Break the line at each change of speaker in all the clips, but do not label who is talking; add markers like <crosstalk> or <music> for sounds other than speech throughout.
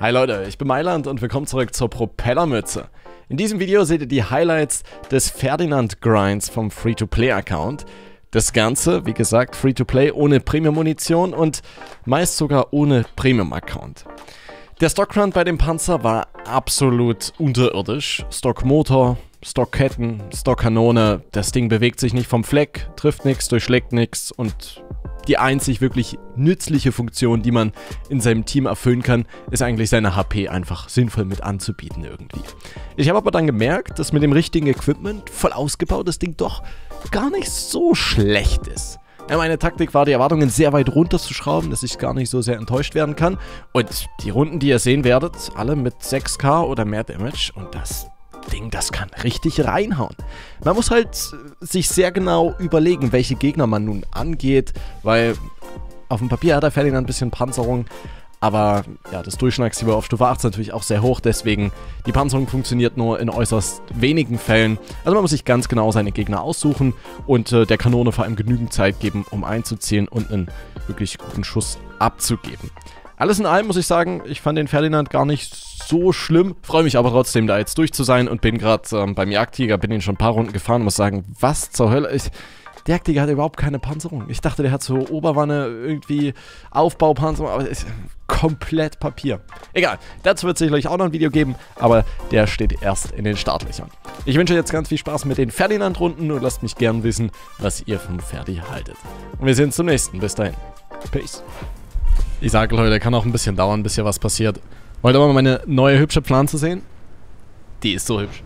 Hi Leute, ich bin Mailand und willkommen zurück zur Propellermütze. In diesem Video seht ihr die Highlights des Ferdinand Grinds vom Free-to-Play-Account. Das Ganze, wie gesagt, Free-to-Play ohne Premium-Munition und meist sogar ohne Premium-Account. Der Stockgrind bei dem Panzer war absolut unterirdisch. Stockmotor, Stockketten, Stockkanone, das Ding bewegt sich nicht vom Fleck, trifft nichts, durchschlägt nichts und die einzig wirklich nützliche Funktion, die man in seinem Team erfüllen kann, ist eigentlich seine HP einfach sinnvoll mit anzubieten irgendwie. Ich habe aber dann gemerkt, dass mit dem richtigen Equipment, voll ausgebaut, das Ding doch gar nicht so schlecht ist. Meine Taktik war, die Erwartungen sehr weit runterzuschrauben, dass ich gar nicht so sehr enttäuscht werden kann. Und die Runden, die ihr sehen werdet, alle mit 6k oder mehr Damage. Und das Ding, das kann richtig reinhauen. Man muss halt sich sehr genau überlegen, welche Gegner man nun angeht, weil auf dem Papier hat der Ferdinand ein bisschen Panzerung, aber ja, das Durchschlagsniveau auf Stufe 8 ist natürlich auch sehr hoch, deswegen die Panzerung funktioniert nur in äußerst wenigen Fällen. Also man muss sich ganz genau seine Gegner aussuchen und äh, der Kanone vor allem genügend Zeit geben, um einzuziehen und einen wirklich guten Schuss abzugeben. Alles in allem muss ich sagen, ich fand den Ferdinand gar nicht so schlimm. Freue mich aber trotzdem, da jetzt durch zu sein und bin gerade ähm, beim Jagdtiger, bin ihn schon ein paar Runden gefahren und muss sagen, was zur Hölle ist. Der Jagdtiger hat überhaupt keine Panzerung. Ich dachte, der hat so Oberwanne, irgendwie Aufbaupanzerung, aber ist komplett Papier. Egal, dazu wird es sicherlich auch noch ein Video geben, aber der steht erst in den Startlöchern. Ich wünsche jetzt ganz viel Spaß mit den Ferdinand-Runden und lasst mich gern wissen, was ihr vom Ferdi haltet. Und wir sehen uns zum nächsten. Bis dahin. Peace. Ich sage Leute, kann auch ein bisschen dauern, bis hier was passiert. Wollt ihr mal meine neue hübsche Pflanze sehen? Die ist so hübsch.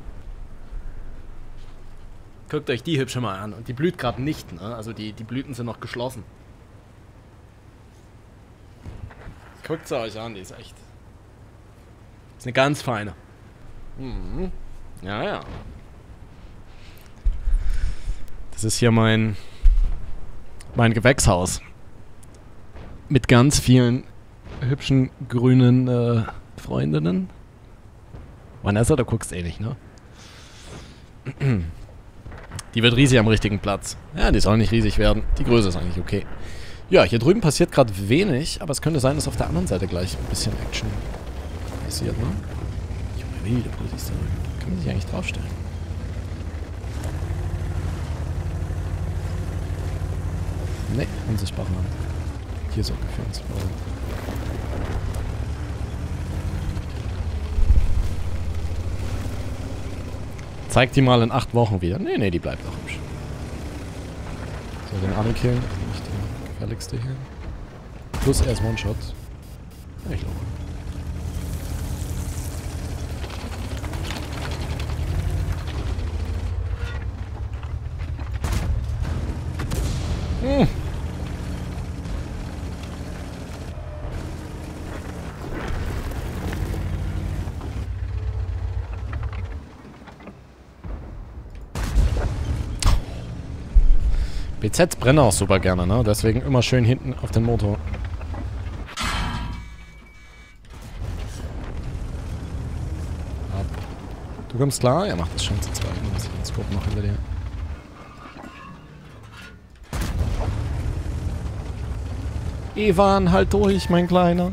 Guckt euch die hübsche mal an. Und die blüht gerade nicht, ne? Also die, die Blüten sind noch geschlossen. Guckt sie euch an, die ist echt. Ist eine ganz feine. Mhm. Ja, ja. Das ist hier mein mein Gewächshaus mit ganz vielen hübschen grünen äh, Freundinnen. Vanessa, du guckst eh nicht, ne? Die wird riesig am richtigen Platz. Ja, die soll nicht riesig werden. Die Größe ist eigentlich okay. Ja, hier drüben passiert gerade wenig, aber es könnte sein, dass auf der anderen Seite gleich ein bisschen Action passiert, ne? Junge, wilde Polizei. Kann man sich eigentlich draufstellen. Ne, unsichtbare Hand. Hier ist unsichtbare Hand. Zeig die mal in acht Wochen wieder. Nee, nee, die bleibt auch hübsch. So, den Army killen. Nicht der gefährlichste hier. Plus er ist One-Shot. Ja, ich glaube. Hm. BZs brennen auch super gerne, ne? Deswegen immer schön hinten auf den Motor. Ab. Du kommst klar? Er macht das schon zu zweit. Das ist Scope noch hinter dir. Ivan, halt durch, mein Kleiner.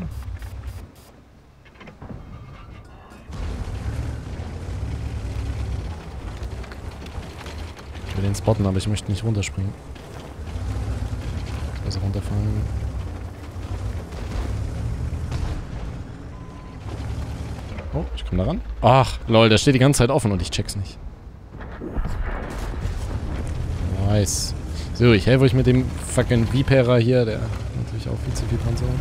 Ich will den spotten, aber ich möchte nicht runterspringen. Runterfallen. Oh, ich komme da ran. Ach, lol, der steht die ganze Zeit offen und ich check's nicht. Nice. So, ich helfe euch mit dem fucking Vipera hier, der hat natürlich auch viel zu viel Panzerung.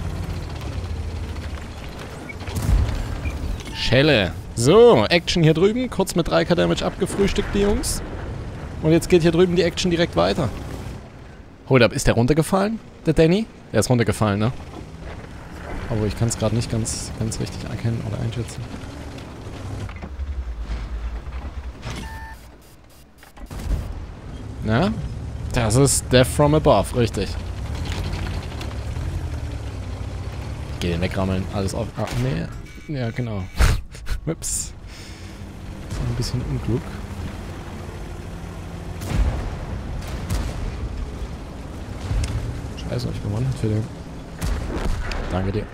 Schelle. So, Action hier drüben. Kurz mit 3k Damage abgefrühstückt, die Jungs. Und jetzt geht hier drüben die Action direkt weiter. Hold up, ist der runtergefallen, der Danny? Der ist runtergefallen, ne? Aber ich kann es gerade nicht ganz, ganz richtig erkennen oder einschätzen. Na? Das ist Death from Above, richtig. Geh den wegrammeln, alles auf... Ah, nee. Ja, genau. <laughs> Ups. Ein bisschen unklug. Also, Weiß nicht, gewonnen hat für den. Danke dir.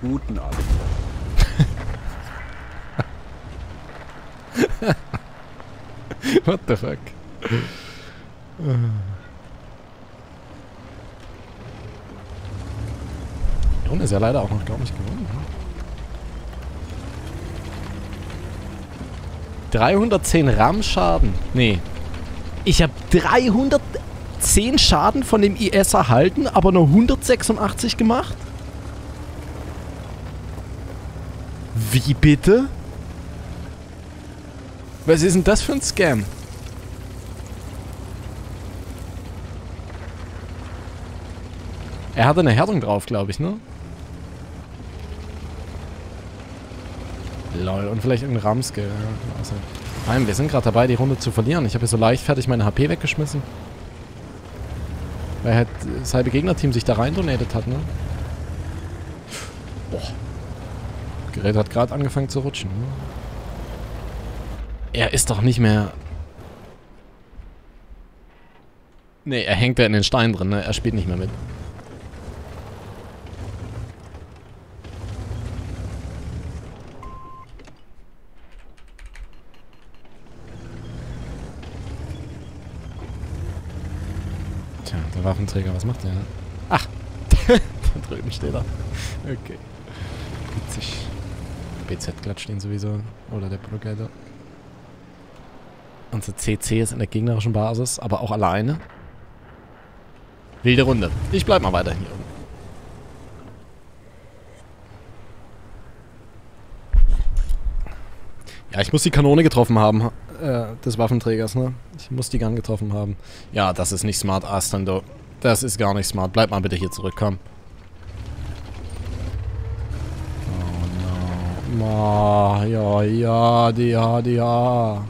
Guten Abend. <laughs>
What the fuck? Und ist ja leider auch noch, glaube ich, gewonnen. Ne? Ne? 310 RAM-Schaden. Nee. Ich habe 310 Schaden von dem IS erhalten, aber nur 186 gemacht? Wie bitte? Was ist denn das für ein Scam? Er hatte eine Härtung drauf, glaube ich, ne? Lol, und vielleicht irgendein Ramske. Ja, also. Nein, wir sind gerade dabei, die Runde zu verlieren. Ich habe hier so leichtfertig meine HP weggeschmissen. Weil halt das halbe Gegnerteam sich da rein donatet hat, ne? Boah. Das Gerät hat gerade angefangen zu rutschen, ne? Er ist doch nicht mehr... Nee, er hängt da in den Stein drin, ne? Er spielt nicht mehr mit. Tja, der Waffenträger, was macht der? Ach, <laughs> da drüben steht er. Okay. Witzig. BZ klatscht ihn sowieso. Oder der Brückeiter. Unser CC ist in der gegnerischen Basis, aber auch alleine. Wilde Runde. Ich bleib mal weiter hier oben. Ja, ich muss die Kanone getroffen haben, äh, des Waffenträgers, ne? Ich muss die Gun getroffen haben. Ja, das ist nicht smart, Astando. Das ist gar nicht smart. Bleib mal bitte hier zurück, komm. Oh no. Ma, ja, ja, die, ja, ja.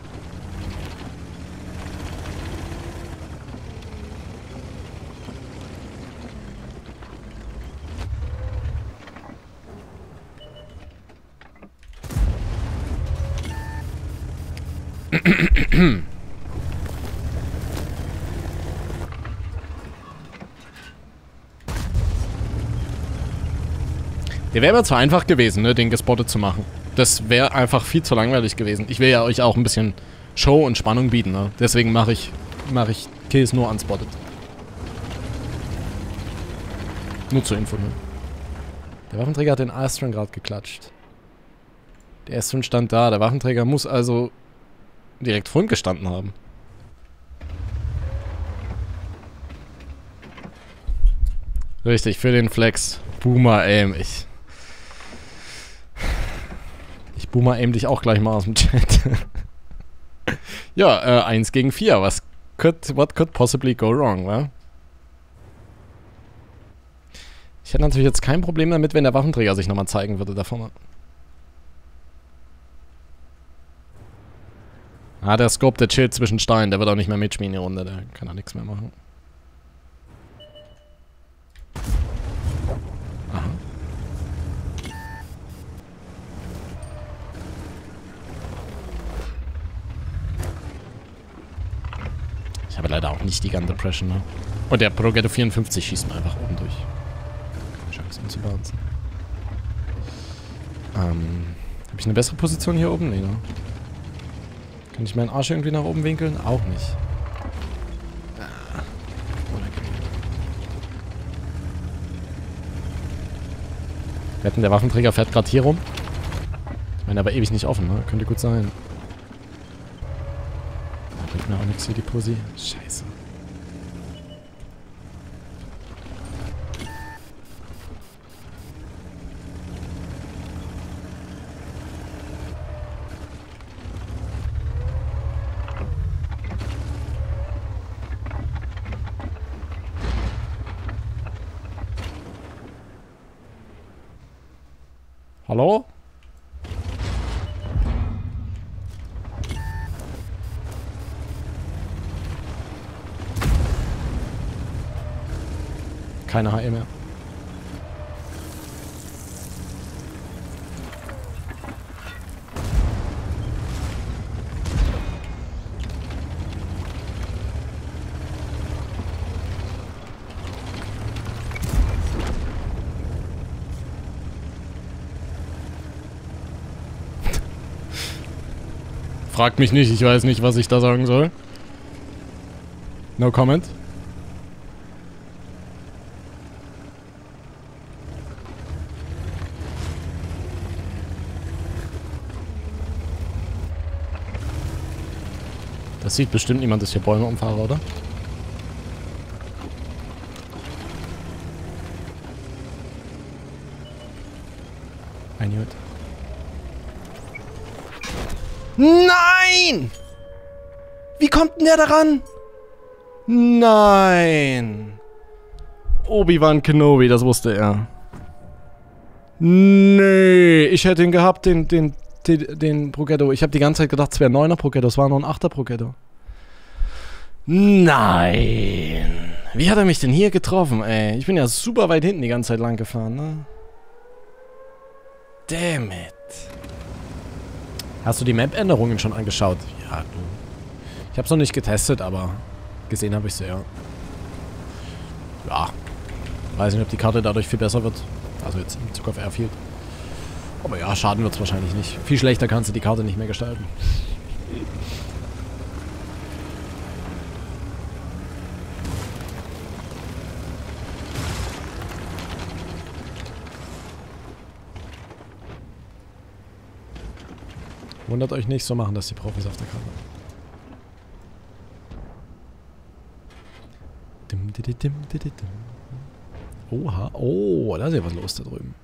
<clears throat> Der wäre mir zu einfach gewesen, ne, den gespottet zu machen. Das wäre einfach viel zu langweilig gewesen. Ich will ja euch auch ein bisschen Show und Spannung bieten, ne? Deswegen mache ich, mache ich Kills nur unspotted. Nur zur Info, ne? Der Waffenträger hat den Astron gerade geklatscht. Der Astron stand da. Der Waffenträger muss also direkt vor ihm gestanden haben. Richtig, für den Flex. Boomer Aim. Ich. Ich Boomer Aim dich auch gleich mal aus dem Chat. <laughs> ja, äh, 1 gegen 4. Was could, what could possibly go wrong, wa? Ich hätte natürlich jetzt kein Problem damit, wenn der Waffenträger sich nochmal zeigen würde da Ah, der Scope, der chillt zwischen Steinen. Der wird auch nicht mehr mitspielen in die Runde. Der kann auch nichts mehr machen. Aha. Ich habe leider auch nicht die Gun Depression, ne? Und der Progetto 54 schießt mir einfach oben durch. Keine Chance, ihn zu bouncen. Ähm, habe ich eine bessere Position hier oben? Nee, ne? Kann ich meinen Arsch irgendwie nach oben winkeln? Auch nicht. Ah. Wetten, der Waffenträger fährt gerade hier rum. Ich meine, aber ewig nicht offen, ne? Könnte gut sein. Da bringt mir auch nichts hier, die Pussy. Scheiße. Hallo? Keine HE mehr. Fragt mich nicht, ich weiß nicht, was ich da sagen soll. No comment. Das sieht bestimmt niemand, dass hier Bäume umfahre, oder? Ein Jut. Nein! Wie kommt denn der daran? Nein! Obi-Wan Kenobi, das wusste er. Nee, ich hätte ihn gehabt, den, den, den, den Progetto. Ich habe die ganze Zeit gedacht, es wäre ein 9er Progetto. Es war nur ein 8er Progetto. Nein! Wie hat er mich denn hier getroffen, ey? Ich bin ja super weit hinten die ganze Zeit lang gefahren, ne? Damn it. Hast du die Map-Änderungen schon angeschaut? Ja, du. Ich hab's noch nicht getestet, aber gesehen habe ich sie, ja. Ja. Weiß nicht, ob die Karte dadurch viel besser wird. Also jetzt in Bezug auf Airfield. Aber ja, schaden wird es wahrscheinlich nicht. Viel schlechter kannst du die Karte nicht mehr gestalten. Wundert euch nicht, so machen das die Profis auf der Karte. Oha, oh, da ist ja was los da drüben.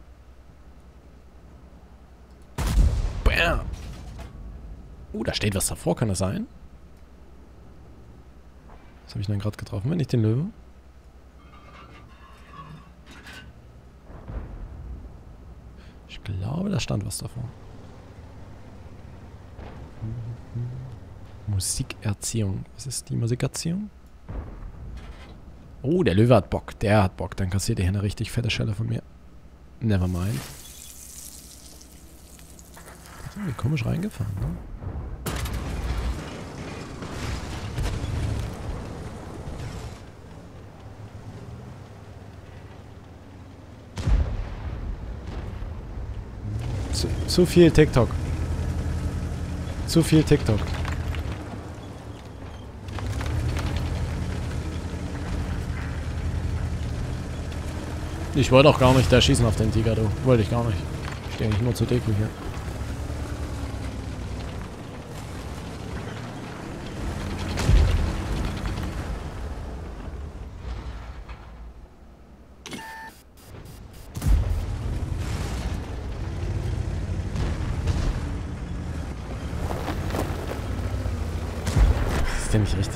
Bam. Uh, da steht was davor, kann das sein? Was habe ich denn gerade getroffen, wenn ich den Löwe? Ich glaube, da stand was davor. Musikerziehung. Was ist die Musikerziehung? Oh, der Löwe hat Bock. Der hat Bock. Dann kassiert er hier eine richtig fette Schelle von mir. Never mind. Irgendwie komisch reingefahren, ne? Zu, zu viel TikTok. Zu viel TikTok. Ich wollte auch gar nicht da schießen auf den Tiger, du. Wollte ich gar nicht. Ich stehe eigentlich nur zur Deko hier.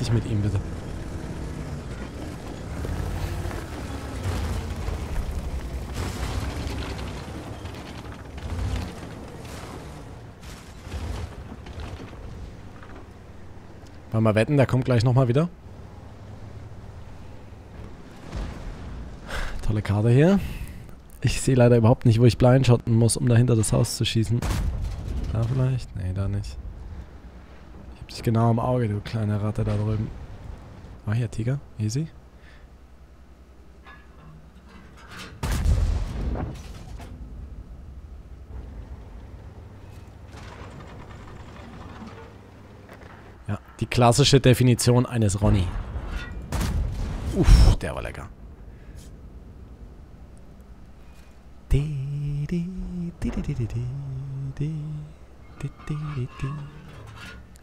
ist richtig mit ihm, bitte? Wollen wir wetten, der kommt gleich nochmal wieder? Tolle Karte hier. Ich sehe leider überhaupt nicht, wo ich blindshotten muss, um dahinter das Haus zu schießen. Da vielleicht? Nee, da nicht. Dich genau im Auge, du kleine Ratte da drüben. Ah, hier, Tiger. Easy. Ja, die klassische Definition eines Ronny. Uff, der war lecker.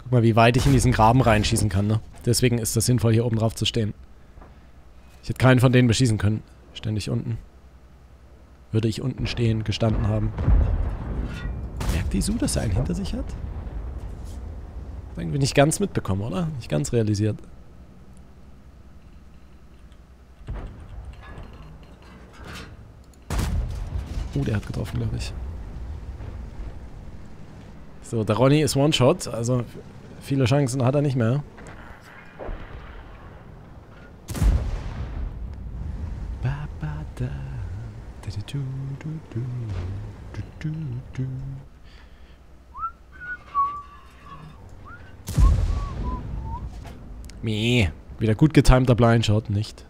Guck mal, wie weit ich in diesen Graben reinschießen kann, ne? Deswegen ist das sinnvoll, hier oben drauf zu stehen. Ich hätte keinen von denen beschießen können. Ständig unten. Würde ich unten stehen, gestanden haben. Merkt die Su, dass er einen hinter sich hat? Irgendwie nicht ganz mitbekommen, oder? Nicht ganz realisiert. Uh, der hat getroffen, glaube ich. So, der Ronny ist One-Shot, also viele Chancen hat er nicht mehr. Meh. Wieder gut getimter Blindshot, nicht?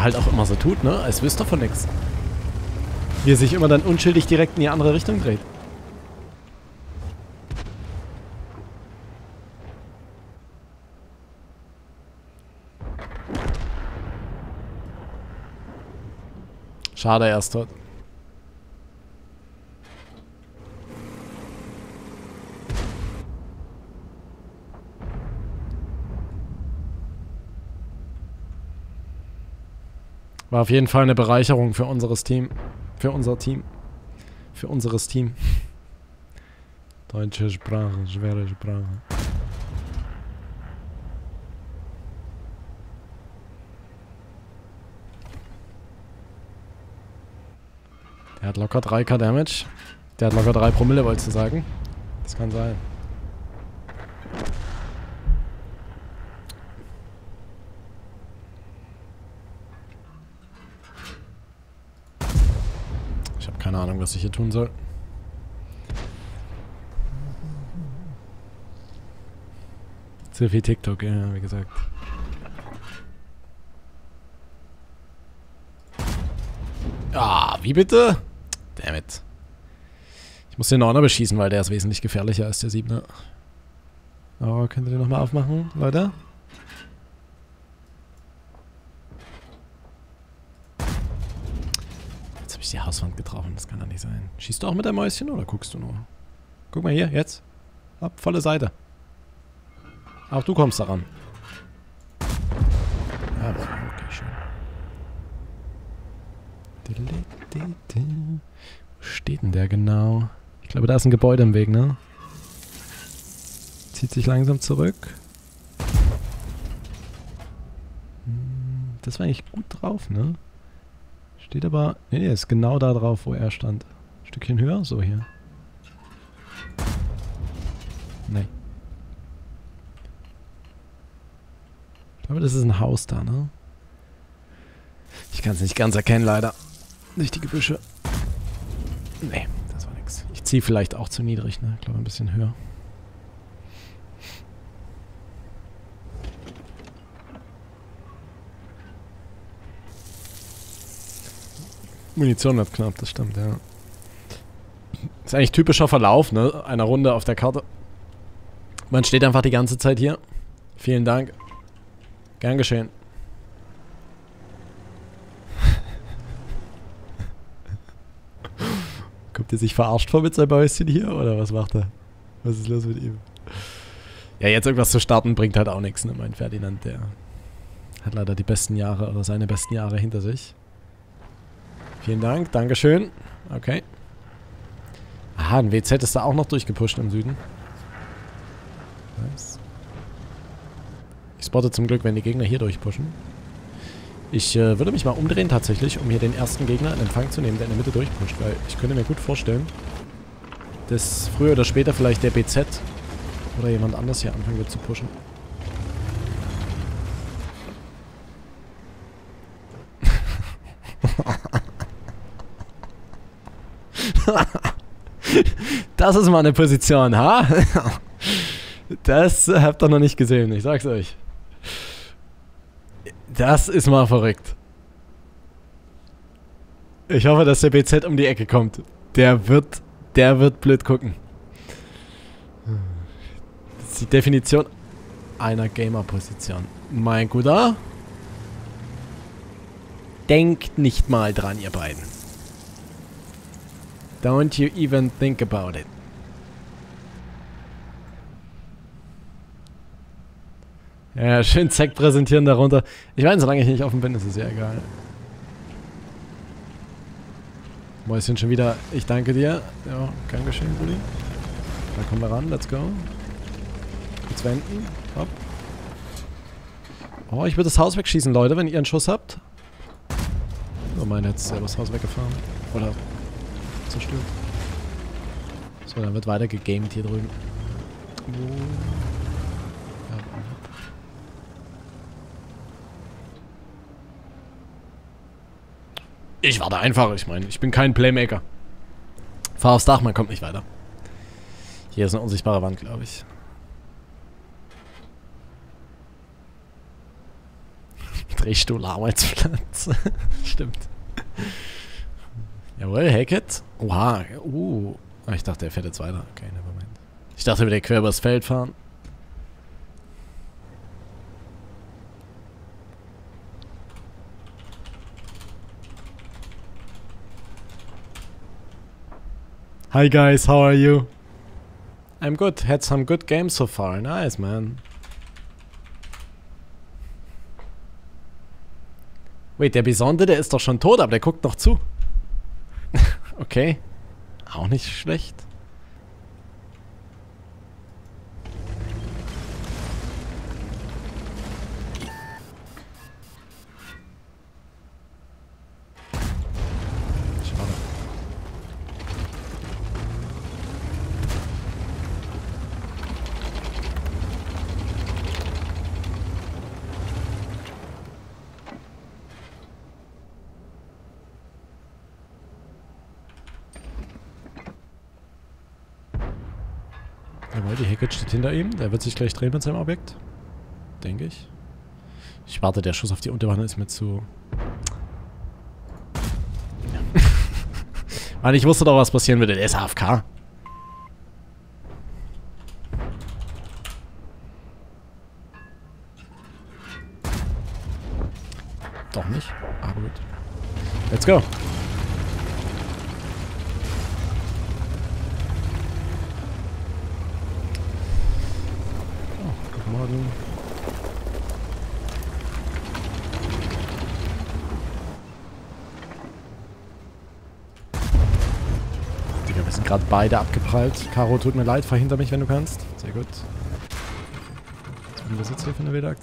Halt auch immer so tut, ne? Als wüsste er von nix. Wie er sich immer dann unschuldig direkt in die andere Richtung dreht. Schade, er ist tot. War auf jeden Fall eine Bereicherung für unseres Team. Für unser Team. Für unseres Team. Deutsche Sprache, schwere Sprache. Der hat locker 3k Damage. Der hat locker 3 Promille, wolltest du sagen? Das kann sein. Keine Ahnung, was ich hier tun soll. Zu viel TikTok, ja, wie gesagt. Ah, wie bitte? Dammit. Ich muss den Norner beschießen, weil der ist wesentlich gefährlicher als der Siebner. Oh, könnt ihr den nochmal aufmachen, Leute? Habe ich die Hauswand getroffen, das kann doch nicht sein. Schießt du auch mit der Mäuschen oder guckst du nur? Guck mal hier, jetzt. Ab, volle Seite. Auch du kommst daran. Ja, okay, schön. Wo steht denn der genau? Ich glaube, da ist ein Gebäude im Weg, ne? Zieht sich langsam zurück. Hm, das war eigentlich gut drauf, ne? Steht aber... Ne, ist genau da drauf, wo er stand. Ein Stückchen höher? So hier. Nee. Ich glaube, das ist ein Haus da, ne? Ich kann es nicht ganz erkennen, leider. Nicht die Gebüsche. Nee, das war nix. Ich ziehe vielleicht auch zu niedrig, ne? Ich glaube, ein bisschen höher. Munition wird knapp, das stimmt, ja. Ist eigentlich typischer Verlauf, ne? Einer Runde auf der Karte. Man steht einfach die ganze Zeit hier. Vielen Dank. Gern geschehen. <laughs> Kommt er sich verarscht vor mit seinem Häuschen hier? Oder was macht er? Was ist los mit ihm? Ja, jetzt irgendwas zu starten bringt halt auch nichts, ne? Mein Ferdinand, der hat leider die besten Jahre oder seine besten Jahre hinter sich. Vielen Dank, Dankeschön. Okay. Aha, ein WZ ist da auch noch durchgepusht im Süden. Nice. Ich spotte zum Glück, wenn die Gegner hier durchpushen. Ich äh, würde mich mal umdrehen tatsächlich, um hier den ersten Gegner in Empfang zu nehmen, der in der Mitte durchpusht. Weil ich könnte mir gut vorstellen, dass früher oder später vielleicht der BZ oder jemand anders hier anfangen wird zu pushen. Das ist mal eine Position, ha? <laughs> Das habt ihr noch nicht gesehen, ich sag's euch. Das ist mal verrückt. Ich hoffe, dass der BZ um die Ecke kommt. Der wird, der wird blöd gucken. Das ist die Definition einer Gamer-Position. Mein Guter. Denkt nicht mal dran, ihr beiden. Don't you even think about it. Ja, schön Zack präsentieren darunter. Ich meine, solange ich nicht offen bin, ist es ja egal. Mäuschen schon wieder. Ich danke dir. Ja, gern geschehen, Brudi. Da kommen wir ran. Let's go. Kurz wenden. Hopp. Oh, ich würde das Haus wegschießen, Leute, wenn ihr einen Schuss habt. Oh, mein hätte selber das Haus weggefahren. Oder zerstört. So, dann wird weiter gegamed hier drüben. Oh. Ich warte einfach, ich meine, ich bin kein Playmaker. Fahr aufs Dach, man kommt nicht weiter. Hier ist eine unsichtbare Wand, glaube ich. <laughs> Drehstuhl Arbeitsplatz. <laughs> Stimmt. Jawohl, Hackett. Oha. Uh. Ich dachte, er fährt jetzt weiter. Okay, Moment. Ich dachte, er würde quer übers Feld fahren. Hi guys, how are you? I'm good. Had some good games so far. Nice, man. Wait, der Besondere, der ist doch schon tot, aber der guckt noch zu. Okay. Auch nicht schlecht. Jawohl, steht hinter ihm. Der wird sich gleich drehen mit seinem Objekt. Denke ich. Ich warte, der Schuss auf die Unterwand ist mir zu... Ja. <laughs> Mann, ich wusste doch, was passieren würde. Der ist AFK. Doch nicht. Aber gut. Let's go. Morgen. Digga, wir sind gerade beide abgeprallt. Caro, tut mir leid, verhinter mich, wenn du kannst. Sehr gut. Was das jetzt hier für eine wilde?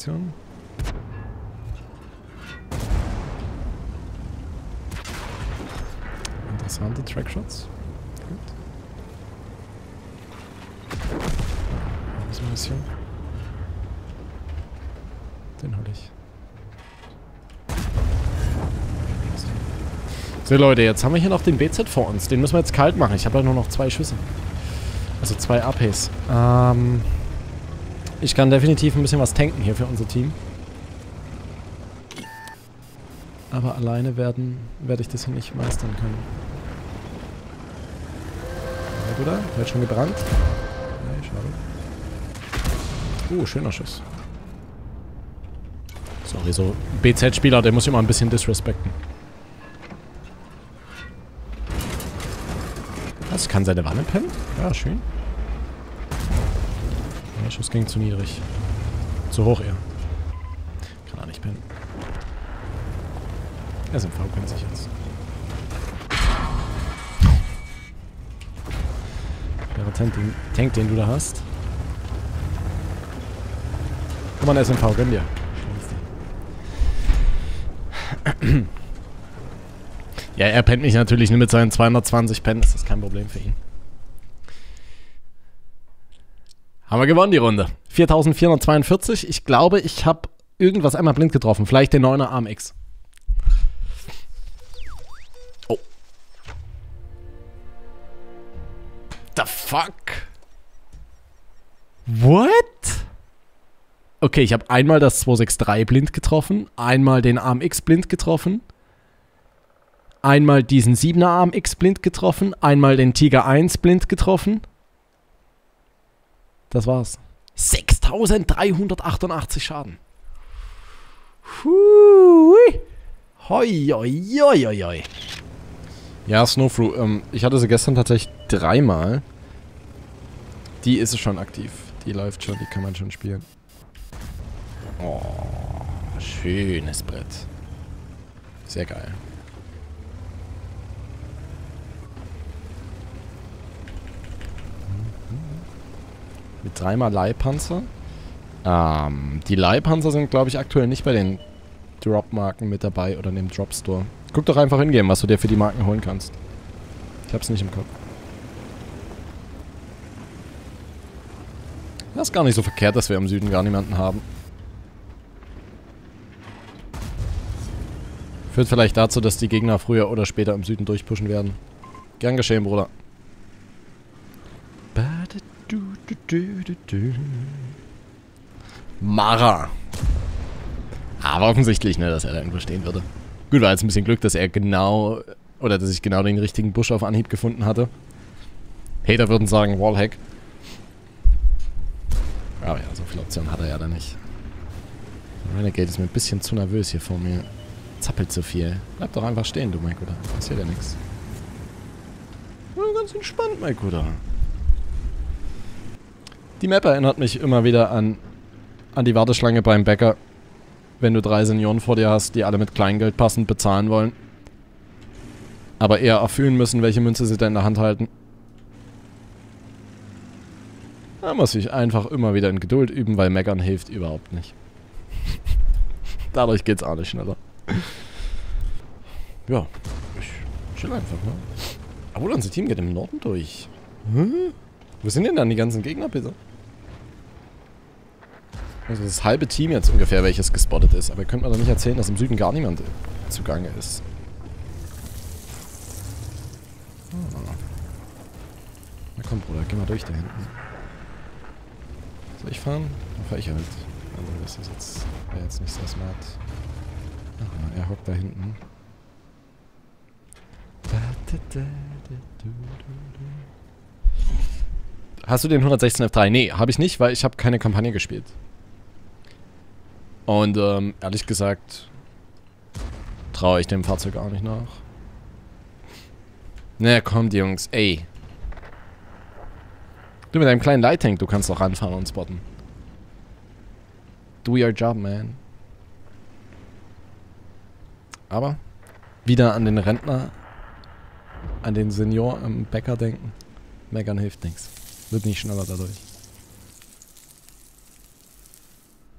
Interessante Trackshots. Gut. Das ein bisschen. Den hol ich. So Leute, jetzt haben wir hier noch den BZ vor uns. Den müssen wir jetzt kalt machen. Ich habe ja nur noch zwei Schüsse. Also zwei APs. Ähm, ich kann definitiv ein bisschen was tanken hier für unser Team. Aber alleine werden werde ich das hier nicht meistern können. Ja, oder? Wird schon gebrannt? Nee, schade. Uh, schöner Schuss. Sorry, so BZ-Spieler, der muss immer ein bisschen disrespekten. Was? Kann seine Wanne pennen? Ja, schön. Der Schuss ging zu niedrig. Zu hoch eher. Kann er nicht pennen. SMV kennt sich jetzt. Der Tank, den, Tank, den du da hast. Komm mal, SMV, gönn dir. Ja, er pennt mich natürlich nur mit seinen 220 Pennen. Das ist kein Problem für ihn. Haben wir gewonnen, die Runde. 4442. Ich glaube, ich habe irgendwas einmal blind getroffen. Vielleicht den 9er AMX. Oh. The fuck? What? Okay, ich habe einmal das 263 blind getroffen, einmal den AMX blind getroffen, einmal diesen 7er AMX blind getroffen, einmal den Tiger 1 blind getroffen. Das war's. 6388 Schaden. Hui. Hoi, hoi, hoi, hoi. Ja, Snowfru, ähm, ich hatte sie gestern tatsächlich dreimal. Die ist schon aktiv. Die läuft schon, die kann man schon spielen. Oh, schönes Brett. Sehr geil. Mit dreimal Leihpanzer. Ähm, die Leihpanzer sind, glaube ich, aktuell nicht bei den Drop-Marken mit dabei oder in dem Drop-Store. Guck doch einfach hingehen, was du dir für die Marken holen kannst. Ich hab's nicht im Kopf. Das ist gar nicht so verkehrt, dass wir im Süden gar niemanden haben. Führt vielleicht dazu, dass die Gegner früher oder später im Süden durchpushen werden. Gern geschehen, Bruder. Mara. Aber offensichtlich, ne, dass er da irgendwo stehen würde. Gut, war jetzt ein bisschen Glück, dass er genau, oder dass ich genau den richtigen Busch auf Anhieb gefunden hatte. Hater würden sagen, Wallhack. Aber ja, so viele Optionen hat er ja da nicht. Renegade ist mir ein bisschen zu nervös hier vor mir. Zappelt zu viel. Bleib doch einfach stehen, du Maikuda. Passiert ja nichts. Ganz entspannt, Maikuda. Die Map erinnert mich immer wieder an, an die Warteschlange beim Bäcker. Wenn du drei Senioren vor dir hast, die alle mit Kleingeld passend bezahlen wollen. Aber eher erfüllen müssen, welche Münze sie da in der Hand halten. Da muss ich einfach immer wieder in Geduld üben, weil Meckern hilft überhaupt nicht. <laughs> Dadurch geht's auch nicht schneller. Ja, ich chill einfach, ne? Obwohl, unser Team geht im Norden durch. Hm? Wo sind denn dann die ganzen Gegner, bitte? Also das halbe Team jetzt ungefähr, welches gespottet ist. Aber ihr könnt mir doch nicht erzählen, dass im Süden gar niemand zugange ist. Ah. Na komm, Bruder, geh mal durch da hinten. Soll ich fahren? Dann fahr ich halt. Also das ist jetzt, wäre jetzt nicht so smart. Aha, er hockt da hinten. Hast du den 116 F3? Nee, habe ich nicht, weil ich habe keine Kampagne gespielt. Und ähm, ehrlich gesagt traue ich dem Fahrzeug auch nicht nach. Na kommt, Jungs, ey. Du mit deinem kleinen Light Tank, du kannst doch ranfahren und spotten. Do your job, man. Aber wieder an den Rentner, an den Senior am Bäcker denken. Meckern hilft nichts. Wird nicht schneller dadurch.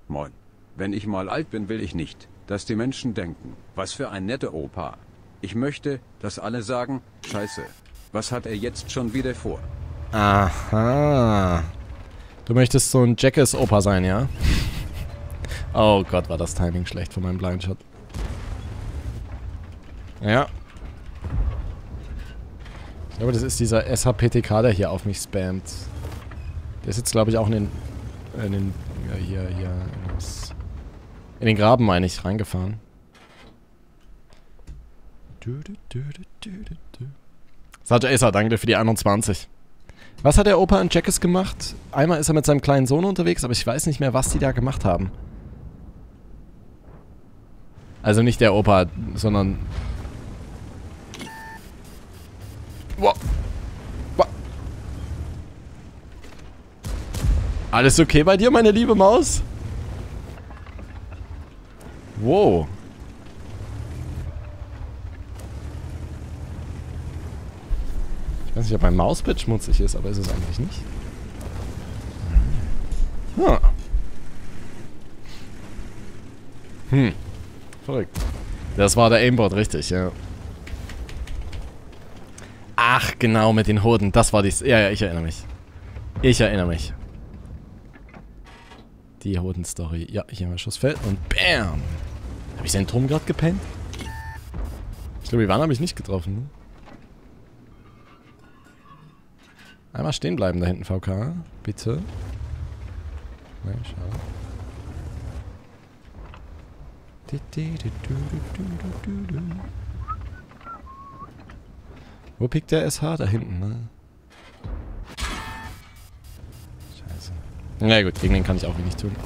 Moin. Wenn ich mal alt bin, will ich nicht, dass die Menschen denken, was für ein netter Opa. Ich möchte, dass alle sagen, scheiße, was hat er jetzt schon wieder vor?
Aha. Du möchtest so ein Jackass-Opa sein, ja? <laughs> oh Gott, war das Timing schlecht von meinem Blindshot. Ja. Ich glaube, das ist dieser SHPTK, der hier auf mich spammt. Der ist jetzt, glaube ich, auch in den... In den... Ja, hier, hier... in den Graben, meine ich, reingefahren. Sergeant Acer, danke dir für die 21. Was hat der Opa in Jackes gemacht? Einmal ist er mit seinem kleinen Sohn unterwegs, aber ich weiß nicht mehr, was die da gemacht haben. Also nicht der Opa, sondern... Wow. Wow. Alles okay bei dir, meine liebe Maus? Wow. weiß nicht, ob mein Mauspad schmutzig ist, aber ist es eigentlich nicht. Hm. Hm. Verrückt. Das war der Aimbot, richtig, ja. Ach, genau, mit den Hoden. Das war die... Ja, ja, ich erinnere mich. Ich erinnere mich. Die Hoden-Story. Ja, hier haben wir Schussfeld und BAM! Ich seinen Turm gerade gepennt? Ich glaube, Ivan habe ich nicht getroffen, ne? Einmal stehen bleiben da hinten, VK. Bitte. Nein, schade. Wo pickt der SH? Da hinten, ne? Scheiße. Na gut, gegen den kann ich auch wenig tun.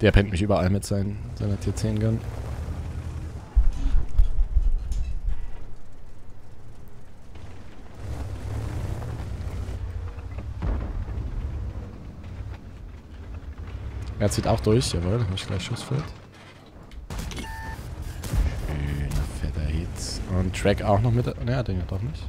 Der pennt mich überall mit seinen, seiner T10-Gun. Er zieht auch durch, jawohl, habe ich gleich Schussfeld. Schöner fetter Hit. Und Track auch noch mit. Naja, den ja doch nicht.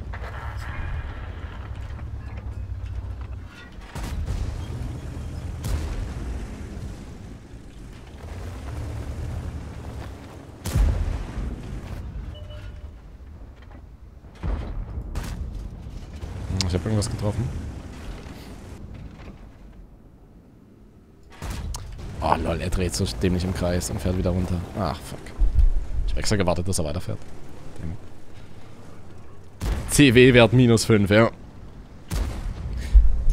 Ich habe irgendwas getroffen. Oh lol, er dreht so dämlich im Kreis und fährt wieder runter. Ach, fuck. Ich habe extra gewartet, dass er weiterfährt. CW-Wert minus 5, ja.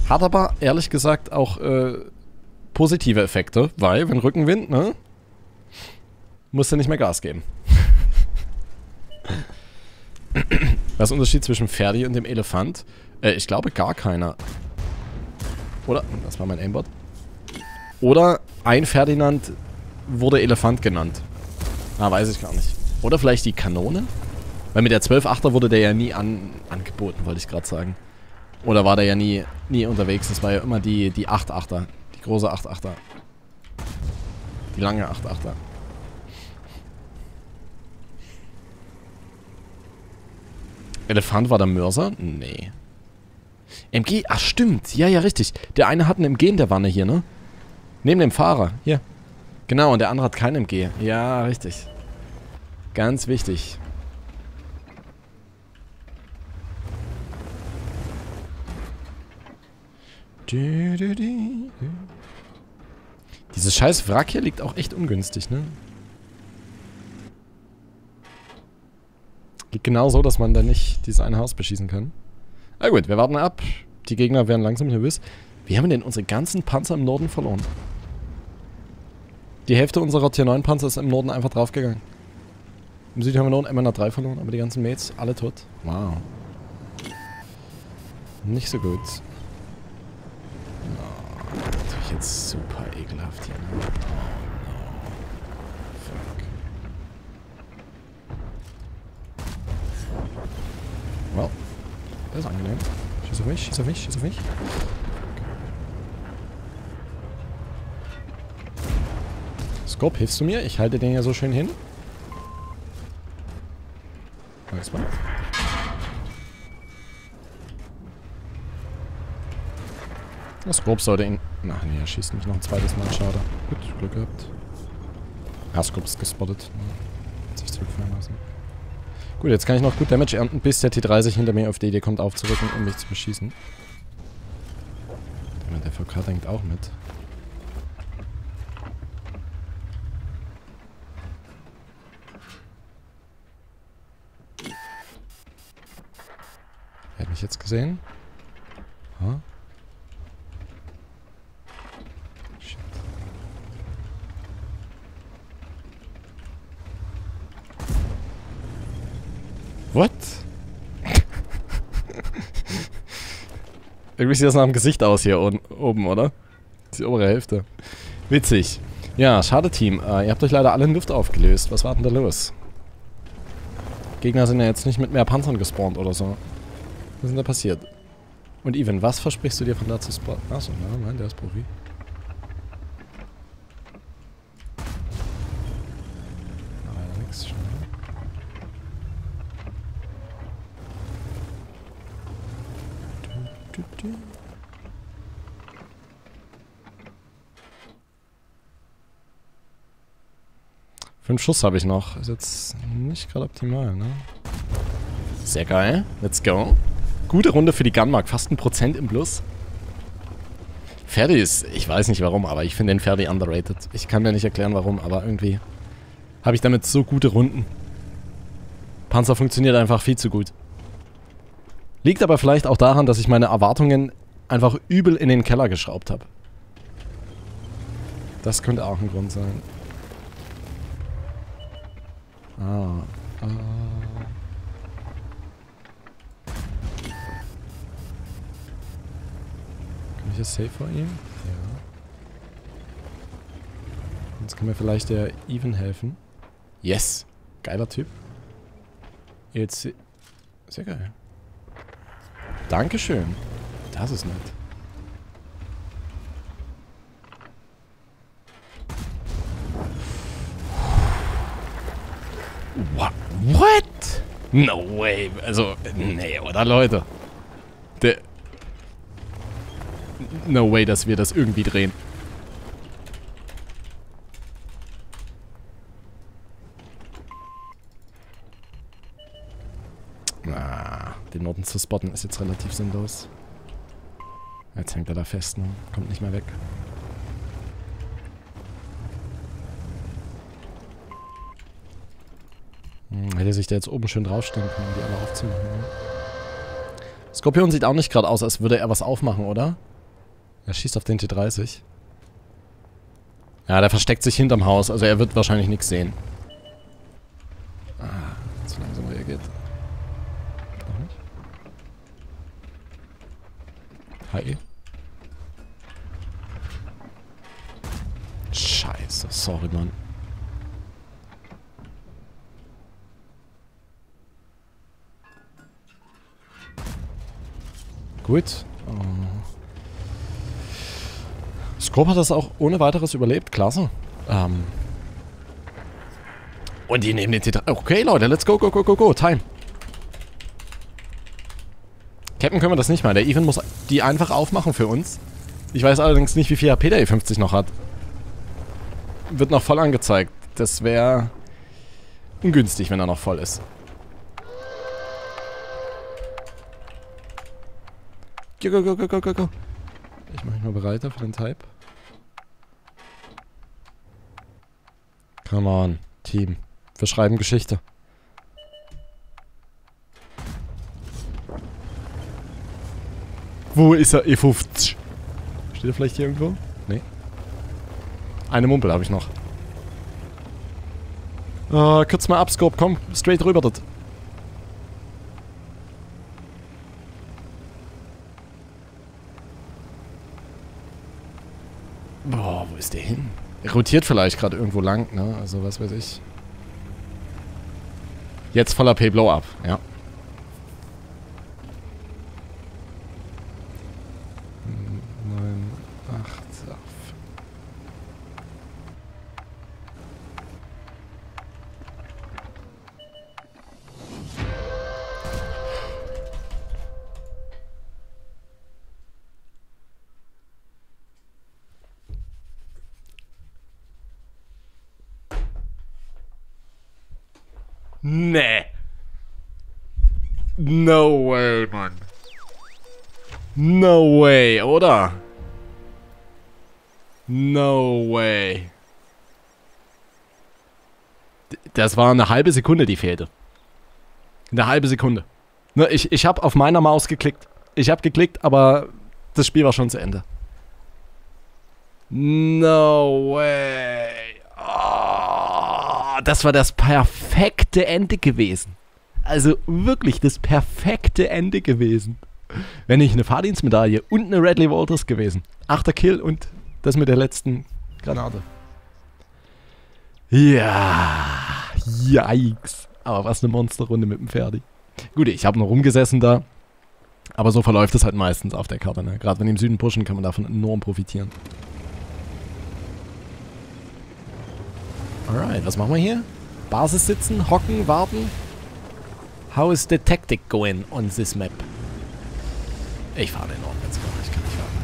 Hat aber, ehrlich gesagt, auch äh, positive Effekte, weil, wenn Rückenwind, ne? musst du nicht mehr Gas geben. Was ist der Unterschied zwischen Ferdi und dem Elefant? Äh, ich glaube gar keiner. Oder, das war mein Aimbot. Oder ein Ferdinand wurde Elefant genannt. Ah, weiß ich gar nicht. Oder vielleicht die Kanone? Weil mit der 12-8er wurde der ja nie an, angeboten, wollte ich gerade sagen. Oder war der ja nie, nie unterwegs. Das war ja immer die, die 8-8er. Die große 8-8er. Die lange 8-8er. Elefant war der Mörser? Nee. MG? Ach stimmt. Ja, ja, richtig. Der eine hat einen MG in der Wanne hier, ne? Neben dem Fahrer. Hier. Genau, und der andere hat keinen MG. Ja, richtig. Ganz wichtig. Dieses scheiß Wrack hier liegt auch echt ungünstig, ne? Liegt genau so, dass man da nicht dieses eine Haus beschießen kann. Na gut, wir warten ab. Die Gegner werden langsam nervös. Wie haben wir denn unsere ganzen Panzer im Norden verloren? Die Hälfte unserer Tier 9 Panzer ist im Norden einfach draufgegangen. Im Süden haben wir nur einen MNA3 verloren, aber die ganzen Mates alle tot. Wow. Nicht so gut. Oh, natürlich jetzt super ekelhaft hier. Ne? Oh no. Fuck. Well, das ist angenehm. Schieß auf mich, schieß auf mich, schieß auf mich. Scope, hilfst du mir? Ich halte den ja so schön hin. Alles mal. Das Scope sollte ihn... Ach nee, er schießt mich noch ein zweites Mal. Schade. Gut, Glück gehabt. Ja, Scope ist gespottet. Hat sich zurückfallen lassen. Gut, jetzt kann ich noch gut Damage ernten, bis der T30 hinter mir auf die Idee kommt, aufzurücken, um mich zu beschießen. Der VK denkt auch mit. Er hat mich jetzt gesehen. Huh? What? Irgendwie sieht das nach dem Gesicht aus hier oben, oder? Die obere Hälfte. Witzig. Ja, schade Team. Äh, ihr habt euch leider alle in Luft aufgelöst. Was war denn da los? Gegner sind ja jetzt nicht mit mehr Panzern gespawnt oder so. Was ist denn da passiert? Und Even, was versprichst du dir von da zu spotten? Achso, ja, nein, der ist Profi. Leider nichts, schon. Du. Fünf Schuss habe ich noch. Ist jetzt nicht gerade optimal, ne? Sehr geil. Let's go. Gute Runde für die Gunmark. Fast ein Prozent im Plus. Ferdi ist... Ich weiß nicht warum, aber ich finde den Ferdi underrated. Ich kann mir nicht erklären warum, aber irgendwie habe ich damit so gute Runden. Panzer funktioniert einfach viel zu gut. Liegt aber vielleicht auch daran, dass ich meine Erwartungen einfach übel in den Keller geschraubt habe. Das könnte auch ein Grund sein. Ah. ah. Kann ich das safe vor ihm? Ja. Jetzt kann mir vielleicht der Even helfen. Yes! Geiler Typ. Jetzt... Sehr geil. Dankeschön. Das ist nett. What? What? No way. Also, nee, oder Leute? Der... No way, dass wir das irgendwie drehen. Den Norden zu spotten ist jetzt relativ sinnlos. Jetzt hängt er da fest, ne? Kommt nicht mehr weg. Hm, hätte sich da jetzt oben schön draufstellen können, um die alle aufzumachen. Ne? Skorpion sieht auch nicht gerade aus, als würde er was aufmachen, oder? Er schießt auf den T30. Ja, der versteckt sich hinterm Haus, also er wird wahrscheinlich nichts sehen. Hi. Scheiße, sorry, Mann. Gut. Oh. Scope hat das auch ohne weiteres überlebt. Klasse. Ähm. Und die nehmen den T3. Okay, Leute, let's go, go, go, go, go. Time. Captain können wir das nicht mal. Der Even muss die einfach aufmachen für uns. Ich weiß allerdings nicht, wie viel HP der E50 noch hat. Wird noch voll angezeigt. Das wäre ungünstig, wenn er noch voll ist. Go, go, go, go, go, go. Ich mache mich mal bereiter für den Type. Come on, Team. Wir schreiben Geschichte. Wo ist er, E50? Steht er vielleicht hier irgendwo? Nee. Eine Mumpel habe ich noch. Uh, kürz mal ab, Scope, komm, straight rüber dort. Boah, wo ist der hin? Er rotiert vielleicht gerade irgendwo lang, ne? Also was weiß ich. Jetzt voller P-Blow-Up, ja. No way, oder? No way. Das war eine halbe Sekunde, die fehlte. Eine halbe Sekunde. Ne, ich, ich habe auf meiner Maus geklickt. Ich habe geklickt, aber das Spiel war schon zu Ende. No way. Oh, das war das perfekte Ende gewesen. Also wirklich das perfekte Ende gewesen. Wenn nicht eine Fahrdienstmedaille und eine Radley Walters gewesen. Achter Kill und das mit der letzten Granate. Ja, yikes. Aber was eine Monsterrunde mit dem Ferdi. Gut, ich habe noch rumgesessen da. Aber so verläuft es halt meistens auf der Karte. Ne? Gerade wenn die im Süden pushen, kann man davon enorm profitieren. Alright, was machen wir hier? Basis sitzen, hocken, warten. How is the tactic going on this map? Ich fahre den Ort jetzt gar nicht, kann nicht warten.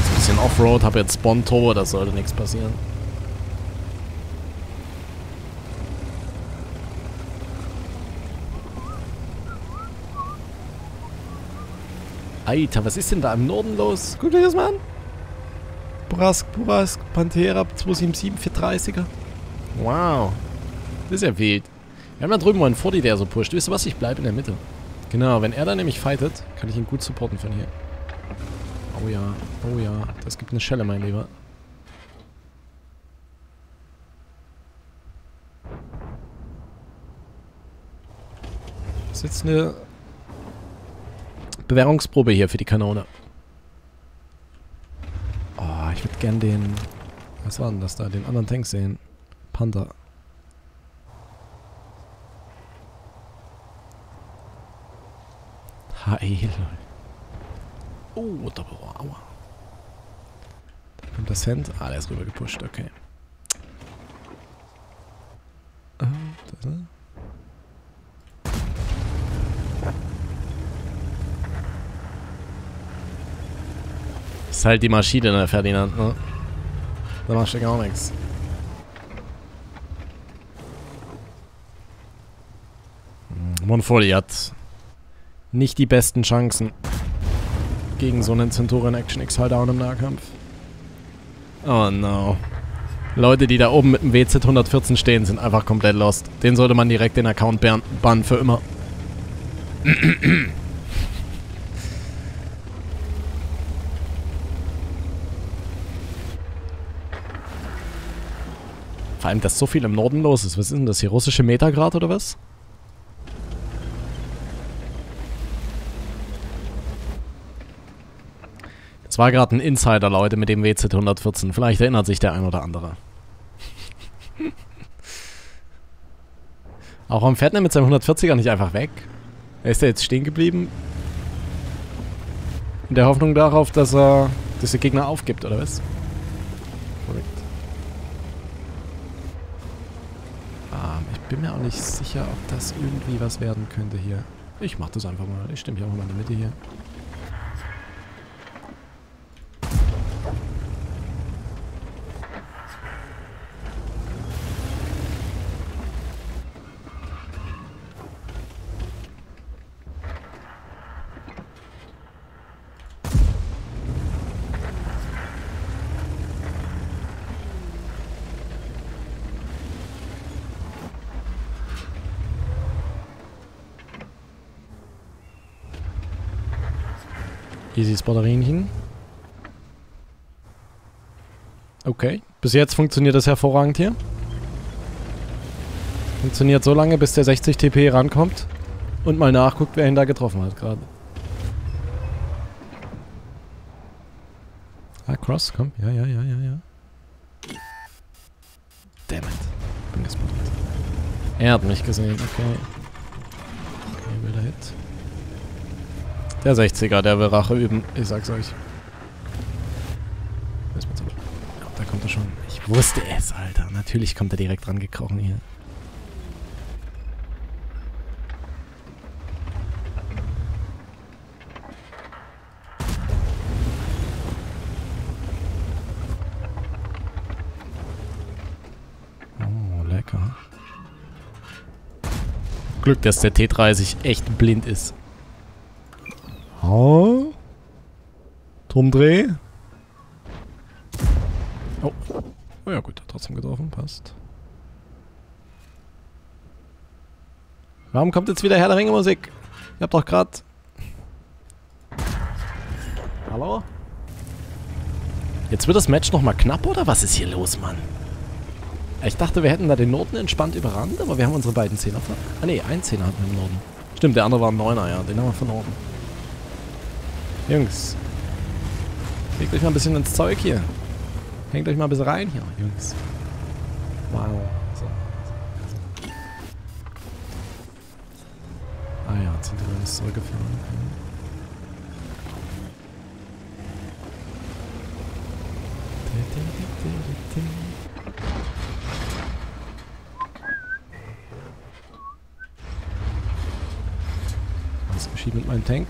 Ist ein bisschen Offroad, habe jetzt Spawn-Turbo, das sollte nichts passieren. Alter, was ist denn da im Norden los? Guckt euch das mal an. Burask, Burask, Pantera 277 430er. Wow. Das ist ja wild. Wir haben da drüben mal einen 40, der so pusht. Wisst ihr was? Ich bleibe in der Mitte. Genau, wenn er da nämlich fightet, kann ich ihn gut supporten von hier. Oh ja, oh ja. Das gibt eine Schelle, mein Lieber. Das ist jetzt eine Bewährungsprobe hier für die Kanone. Oh, ich würde gern den... Was war denn das da? Den anderen Tank sehen. Panther. Heil. Oh, Doppel. Aua. Da kommt das Hand. Ah, der ist rüber gepusht. Okay. Ah, da ist. Ist halt die Maschine, ne, Ferdinand, ne? Da machst du gar nichts. Monfoli hat nicht die besten Chancen gegen so einen Centurion Action X Down im Nahkampf. Oh no. Leute, die da oben mit dem WZ 114 stehen, sind einfach komplett lost. Den sollte man direkt den Account ban- bannen für immer. Vor allem, dass so viel im Norden los ist. Was ist denn das hier? Russische Metagrad oder was? War gerade ein Insider, Leute, mit dem WZ 114. Vielleicht erinnert sich der ein oder andere. <laughs> Auch warum fährt er mit seinem 140er nicht einfach weg? Ist er jetzt stehen geblieben? In der Hoffnung darauf, dass er diese Gegner aufgibt, oder was? Korrekt. Ähm, ich bin mir auch nicht sicher, ob das irgendwie was werden könnte hier. Ich mach das einfach mal. Ich stimme hier auch mal in die Mitte hier. Easy Spotterinchen. Okay. Bis jetzt funktioniert das hervorragend hier. Funktioniert so lange, bis der 60 TP rankommt und mal nachguckt, wer ihn da getroffen hat gerade. Ah, Cross, komm. Ja, ja, ja, ja, ja. Damn it. Bin gespottet. Er hat mich gesehen, okay. Okay, wilder Hit. Der 60er, der will Rache üben. Ich sag's euch. Da kommt er schon. Ich wusste es, Alter. Natürlich kommt er direkt rangekrochen hier. Oh, lecker. Glück, dass der T30 echt blind ist. Oh. Turmdreh. Oh. Oh ja gut, hat trotzdem getroffen, passt. Warum kommt jetzt wieder Herr der Ringe Musik? Ich hab doch grad... Hallo? Jetzt wird das Match nochmal knapp, oder was ist hier los, Mann? Ich dachte, wir hätten da den Norden entspannt überrannt, aber wir haben unsere beiden Zehner ver... Ah ne, ein Zehner hatten wir im Norden. Stimmt, der andere war ein Neuner, ja. Den haben wir von Norden. Jungs. Legt euch mal ein bisschen ins Zeug hier. Hängt euch mal ein bisschen rein hier, Jungs. Wow. So. Ah ja, Zentrale ist zurückgefahren. Was geschieht mit meinem Tank?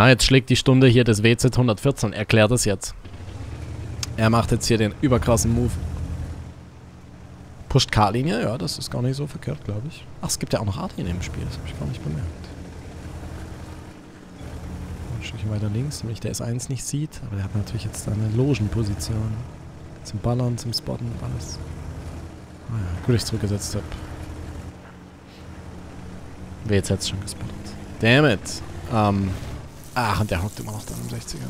Ah, jetzt schlägt die Stunde hier des WZ 114. Erklärt es jetzt. Er macht jetzt hier den überkrassen Move. Pusht K-Linie, ja, das ist gar nicht so verkehrt, glaube ich. Ach, es gibt ja auch noch A-Linie im Spiel, das habe ich gar nicht bemerkt. Ein Stückchen weiter links, damit ich der S1 nicht sieht, aber der hat natürlich jetzt eine Logenposition. Zum Ballern, zum Spotten alles. Ah ja, gut, dass ich zurückgesetzt habe. WZ hat schon gespottet. Damn it. Ähm, Ach, und der hockt immer noch da im 60er.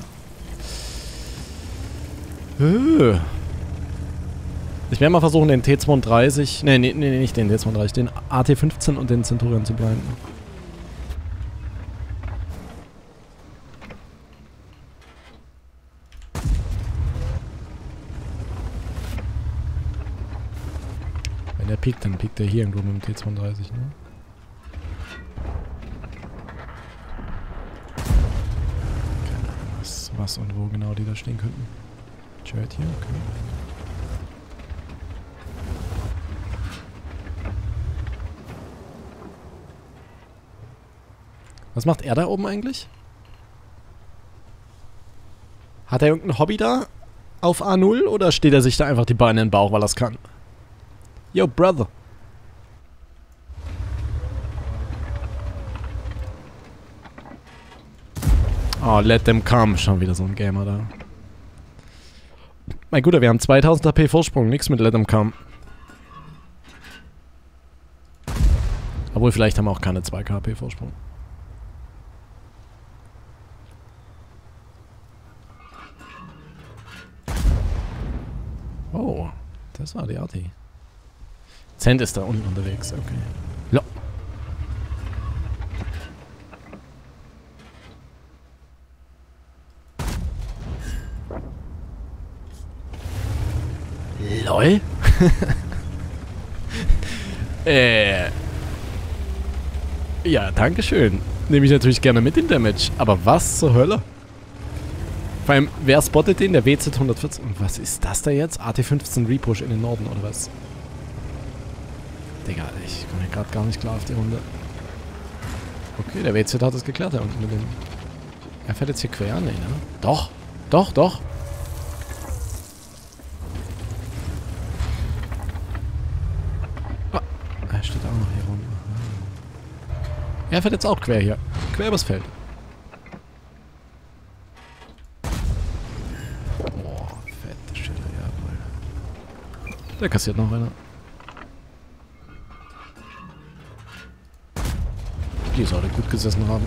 Ich werde mal versuchen, den T32, nee, nee, nee, nicht den T32, den AT15 und den Centurion zu blinden. Wenn der piekt, dann piekt er hier irgendwo mit dem T32, ne? Was und wo genau die da stehen könnten. Jared hier, okay. Was macht er da oben eigentlich? Hat er irgendein Hobby da? Auf A0 oder steht er sich da einfach die Beine in den Bauch, weil er es kann? Yo, Brother. Oh, let them come. Schon wieder so ein Gamer da. Mein Guter, wir haben 2000 HP Vorsprung. Nix mit let them come. Obwohl, vielleicht haben wir auch keine 2 HP Vorsprung. Oh, das war die Arti. Zent ist da unten unterwegs, okay. Ja. LOL? <laughs> äh. Ja, dankeschön. Nehme ich natürlich gerne mit den Damage. Aber was zur Hölle? Vor allem, wer spottet den? Der WZ 114. Und was ist das da jetzt? AT15 Repush in den Norden oder was? Digga, ich komme hier gerade gar nicht klar auf die Runde. Okay, der WZ hat es geklärt, der unten mit dem. Er fährt jetzt hier quer, nee, ne? Doch, doch, doch. Ah, er steht auch noch hier rum. Er fährt jetzt auch quer hier. Quer übers Feld. Boah, fette Schilder, jawohl. Der kassiert noch einer. Die sollte gut gesessen haben.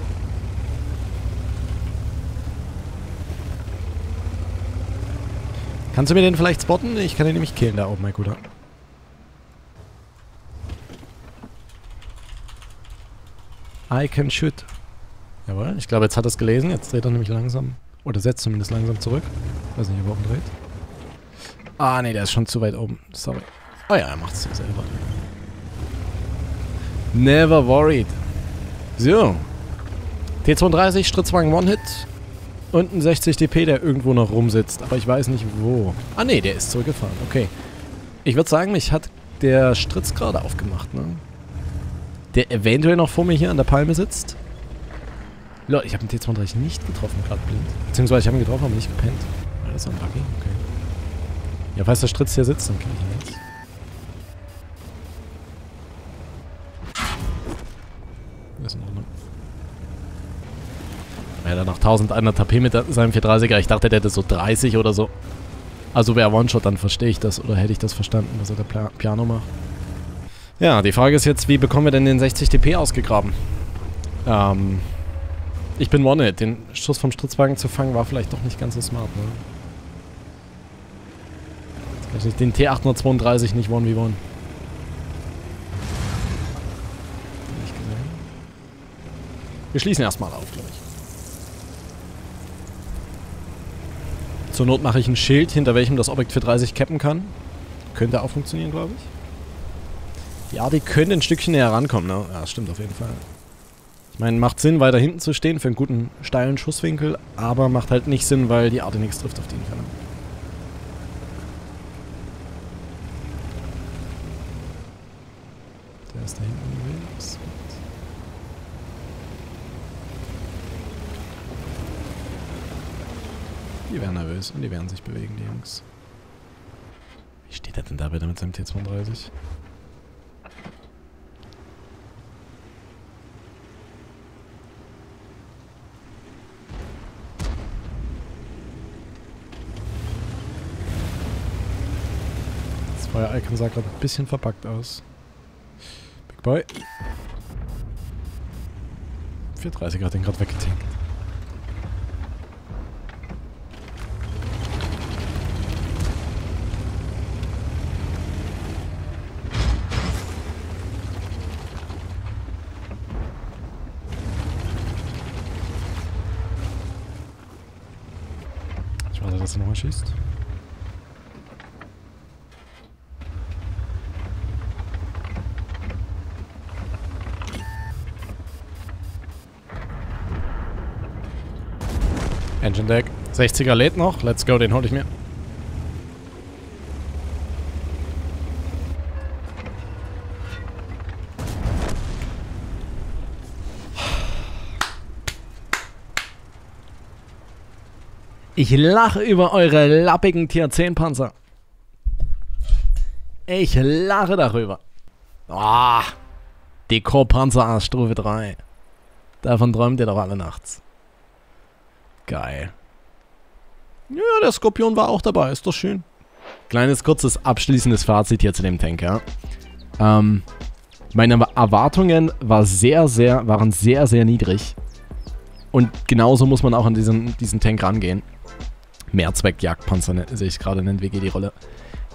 Kannst du mir den vielleicht spotten? Ich kann den nämlich killen da oben, mein Guter. I can shoot. Jawohl, ich glaube, jetzt hat er es gelesen. Jetzt dreht er nämlich langsam. Oder setzt zumindest langsam zurück. Weiß nicht, ob er oben dreht. Ah, nee, der ist schon zu weit oben. Sorry. Oh ja, er macht es selber. Never worried. So. T32, Stritzwagen One-Hit. Und ein 60 DP, der irgendwo noch rumsitzt. Aber ich weiß nicht wo. Ah ne, der ist zurückgefahren. Okay. Ich würde sagen, mich hat der Stritz gerade aufgemacht, ne? Der eventuell noch vor mir hier an der Palme sitzt. Leute, ich habe den T32 nicht getroffen, gerade blind. Beziehungsweise ich habe ihn getroffen, aber nicht gepennt. Das ist unlucky, okay. Ja, falls der Stritz hier sitzt, dann kriege ich ihn jetzt. Ist in Ordnung. Er hat nach 1100 HP mit seinem 430er. Ich dachte, der hätte so 30 oder so. Also wäre One-Shot, dann verstehe ich das. Oder hätte ich das verstanden, was er der Piano macht. Ja, die Frage ist jetzt, wie bekommen wir denn den 60 DP ausgegraben? Ähm, ich bin One-Hit. Den Schuss vom Stritzwagen zu fangen war vielleicht doch nicht ganz so smart, ne? Jetzt kann ich den T832 nicht one wie one. Wir schließen erstmal auf, glaube ich. Zur Not mache ich ein Schild, hinter welchem das Objekt für 30 cappen kann. Könnte auch funktionieren, glaube ich. Ja, die können ein Stückchen näher rankommen, ne? Ja, das stimmt auf jeden Fall. Ich meine, macht Sinn, weiter hinten zu stehen für einen guten, steilen Schusswinkel, aber macht halt nicht Sinn, weil die Arte nichts trifft auf die Entfernung. Der ist da hinten unterwegs. Die werden nervös und die werden sich bewegen, die Jungs. Wie steht er denn da bitte mit seinem T32? Das Feuer-Icon sah gerade ein bisschen verpackt aus. Big Boy. 430 hat den gerade weggetinkt. Ich warte, dass er nochmal schießt. Engine Deck. 60er lädt noch. Let's go, den hol ich mir. Ich lache über eure lappigen Tier 10 Panzer. Ich lache darüber. Ah, die Core-Panzer Stufe 3. Davon träumt ihr doch alle nachts. Geil. Ja, der Skorpion war auch dabei, ist doch schön. Kleines, kurzes, abschließendes Fazit hier zu dem Tank, ja. Ähm, meine Erwartungen war sehr, sehr, waren sehr, sehr niedrig. Und genauso muss man auch an diesen, diesen Tank rangehen. Mehrzweck-Jagdpanzer ne, sehe ich gerade, nennt WG die Rolle.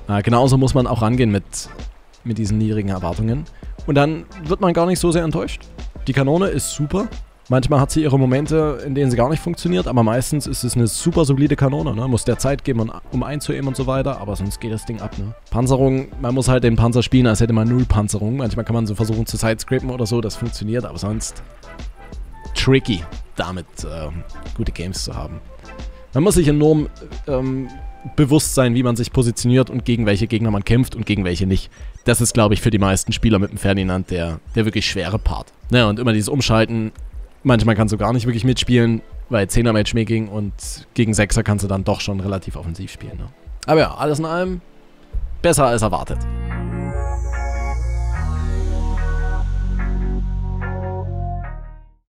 Äh, genauso muss man auch rangehen mit, mit diesen niedrigen Erwartungen. Und dann wird man gar nicht so sehr enttäuscht. Die Kanone ist super. Manchmal hat sie ihre Momente, in denen sie gar nicht funktioniert, aber meistens ist es eine super solide Kanone. Ne? Muss der Zeit geben, um einzuheben und so weiter, aber sonst geht das Ding ab. Ne? Panzerung, man muss halt den Panzer spielen, als hätte man null Panzerung. Manchmal kann man so versuchen zu sidescrapen oder so, das funktioniert, aber sonst tricky, damit äh, gute Games zu haben. Man muss sich enorm ähm, bewusst sein, wie man sich positioniert und gegen welche Gegner man kämpft und gegen welche nicht. Das ist, glaube ich, für die meisten Spieler mit dem Ferdinand der, der wirklich schwere Part. Ja, und immer dieses Umschalten, Manchmal kannst du gar nicht wirklich mitspielen, weil 10er Matchmaking und gegen 6er kannst du dann doch schon relativ offensiv spielen. Ne? Aber ja, alles in allem besser als erwartet.